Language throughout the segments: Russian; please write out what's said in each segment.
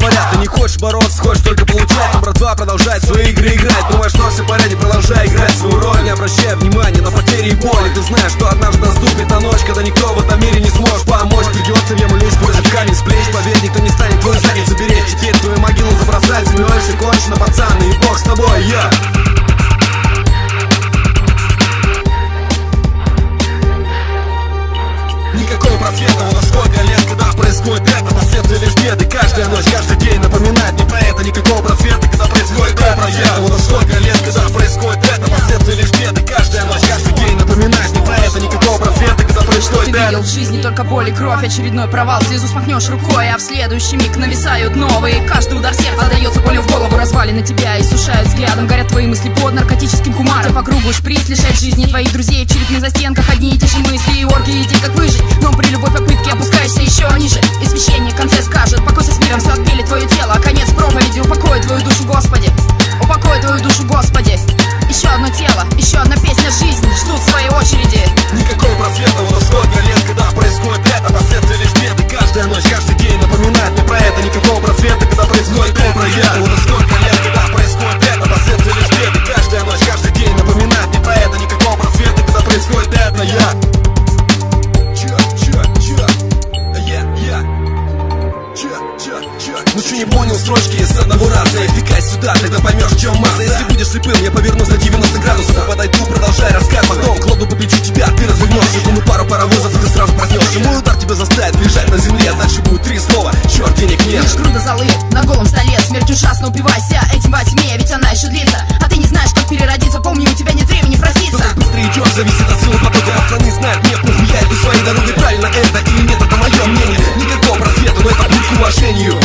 говорят Ты не хочешь бороться, хочешь только получать. Но братва продолжает свои игры играть. Думаешь, что все в порядке, продолжай играть свою роль. Не обращая внимания на потери и боли. Ты знаешь, что однажды наступит та ночь Когда никто в этом мире не сможет помочь. Придется ему лишь бросить камень с плеч Поверь, никто не станет твою задницу беречь. Теперь твою могилу забросать землей. Все кончено, пацаны, и бог с тобой, я. Yeah. Никакого просвета, вот сколько лет, когда происходит это Последствия лишь беды, каждая ночь, видел в жизни только боль и кровь, очередной провал. Слезу смахнешь рукой, а в следующий миг нависают новые. Каждый удар сердца отдается болью в голову. Развали на тебя и сушают взглядом. Горят твои мысли под наркотическим кумаром. По кругу шприц лишает жизни твоих друзей. В черепных застенках одни и те же мысли. И орги Идти как выжить, Ну что не понял строчки с одного раза. Втыкай сюда, тогда поймешь, в чем масса. Если будешь слепым, я повернусь на 90 градусов. Подойду, продолжай рассказ. Потом кладу по плечу тебя, ты развернешь Я думаю, пару паровозов, и ты сразу проснешь И мой удар тебя заставит лежать на земле. Дальше будет три слова, черт, денег нет. Лишь груда золы на голом столе? Смерть ужасно, упивайся этим во тьме Ведь она еще длится, а ты не знаешь, как переродиться. Помни, у тебя нет времени проситься. Но как быстро идешь, зависит от силы потока. Пацаны знают, нет, похуй, я иду своей дорогой. Правильно это или нет, это мое мнение. Никакого просвета, но это путь к уважению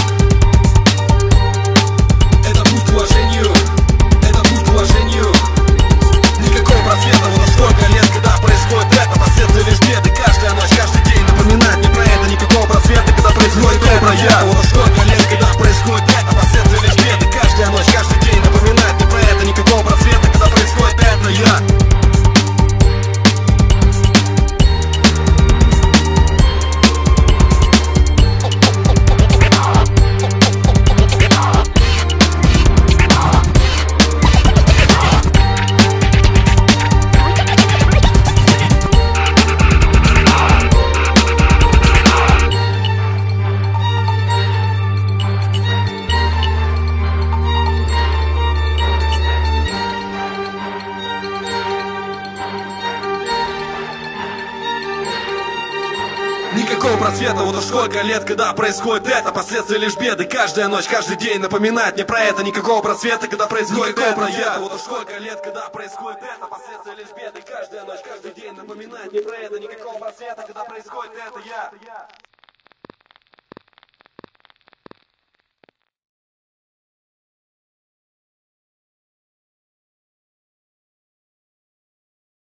Никакого просвета, вот уж сколько лет, когда происходит это. Последствия лишь беды, каждая ночь, каждый день напоминает мне про это. Никакого просвета, когда происходит Никакого это. просвета, вот уж сколько лет, когда происходит это. Последствия лишь беды, каждая ночь, каждый день напоминает мне про это. Никакого просвета, когда происходит это. Я